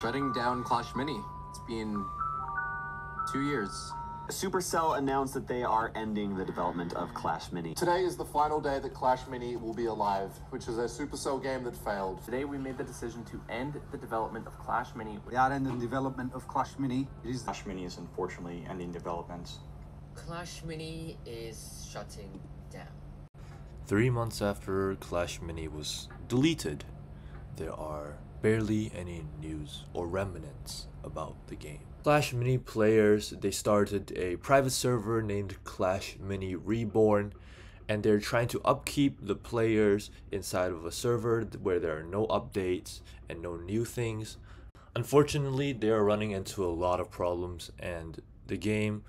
Shutting down Clash Mini. It's been two years. Supercell announced that they are ending the development of Clash Mini. Today is the final day that Clash Mini will be alive, which is a Supercell game that failed. Today we made the decision to end the development of Clash Mini. We are ending development of Clash Mini. It is Clash Mini is unfortunately ending development. Clash Mini is shutting down. Three months after Clash Mini was deleted, there are barely any news or remnants about the game. Clash Mini players, they started a private server named Clash Mini Reborn and they're trying to upkeep the players inside of a server where there are no updates and no new things. Unfortunately, they are running into a lot of problems and the game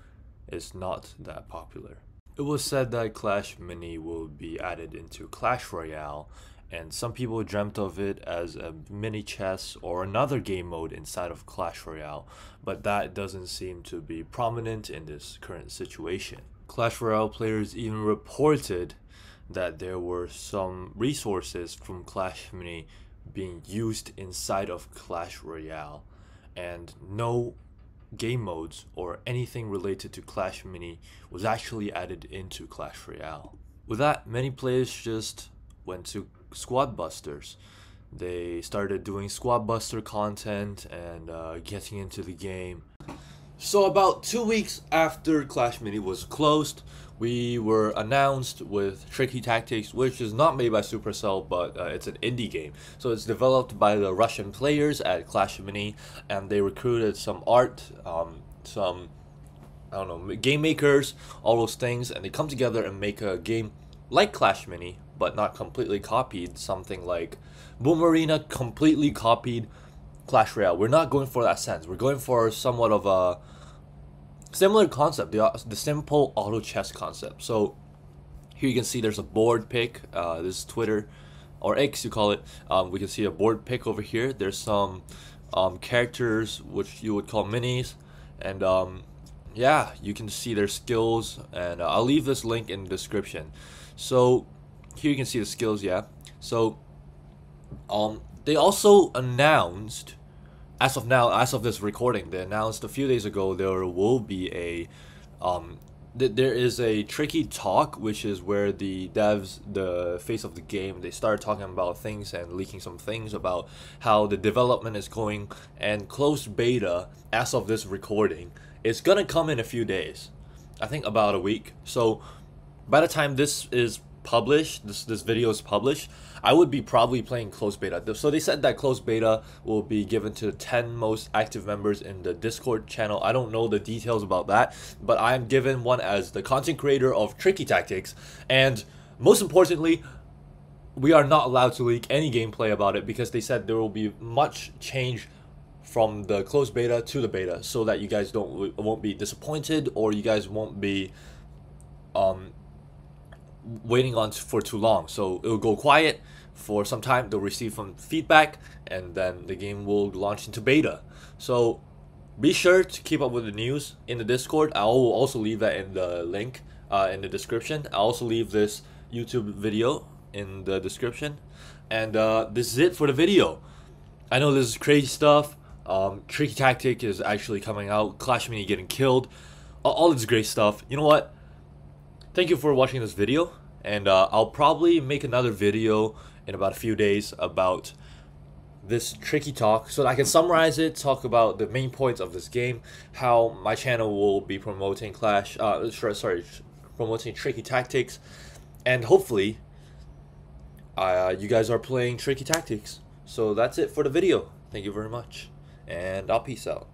is not that popular. It was said that Clash Mini will be added into Clash Royale and some people dreamt of it as a mini chess or another game mode inside of Clash Royale, but that doesn't seem to be prominent in this current situation. Clash Royale players even reported that there were some resources from Clash Mini being used inside of Clash Royale, and no game modes or anything related to Clash Mini was actually added into Clash Royale. With that, many players just went to Squad Busters. They started doing Squad Buster content and uh, getting into the game. So about two weeks after Clash Mini was closed, we were announced with Tricky Tactics, which is not made by Supercell, but uh, it's an indie game. So it's developed by the Russian players at Clash Mini, and they recruited some art, um, some I don't know, game makers, all those things, and they come together and make a game like Clash Mini, but not completely copied. Something like Boom Arena completely copied Clash Royale. We're not going for that sense. We're going for somewhat of a similar concept, the, the simple auto chess concept. So here you can see there's a board pick. Uh, this is Twitter or X, you call it. Um, we can see a board pick over here. There's some um, characters which you would call minis, and um, yeah, you can see their skills. And uh, I'll leave this link in the description. So here you can see the skills, yeah. So um they also announced as of now, as of this recording, they announced a few days ago there will be a um th- there is a tricky talk which is where the devs the face of the game they start talking about things and leaking some things about how the development is going and closed beta as of this recording is gonna come in a few days i think about a week so by the time this is published, this this video is published, I would be probably playing closed beta. So they said that closed beta will be given to the 10 most active members in the Discord channel. I don't know the details about that, but I am given one as the content creator of Tricky Tactics, and most importantly, we are not allowed to leak any gameplay about it because they said there will be much change from the closed beta to the beta so that you guys don't won't be disappointed or you guys won't be um waiting on for too long. So it will go quiet for some time. They'll receive some feedback, and then the game will launch into beta. So be sure to keep up with the news in the Discord. I will also leave that in the link uh, in the description. I'll also leave this YouTube video in the description. And uh, this is it for the video. I know this is crazy stuff. Um, Tricky Tactic is actually coming out. Clash Mini getting killed. All this great stuff. You know what? Thank you for watching this video and uh, I'll probably make another video in about a few days about this tricky talk so that I can summarize it, talk about the main points of this game, how my channel will be promoting Clash, uh, sorry, promoting tricky tactics, and hopefully uh, you guys are playing tricky tactics. So that's it for the video. Thank you very much, and I'll peace out.